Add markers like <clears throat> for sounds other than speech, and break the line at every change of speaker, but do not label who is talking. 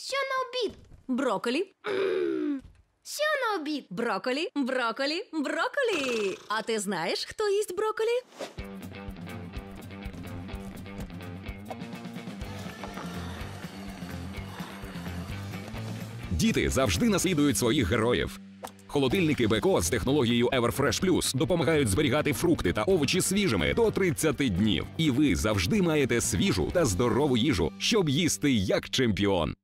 Що на обід?
Броколі, <clears throat>
Що на обід?
броколі, броколі, броколі. А ти знаєш, хто їсть броколі?
Діти завжди наслідують своїх героїв. Холодильники Беко з технологією Everfresh Plus допомагають зберігати фрукти та овочі свіжими до 30 днів. І ви завжди маєте свіжу та здорову їжу, щоб їсти як чемпіон.